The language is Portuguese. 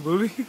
movie.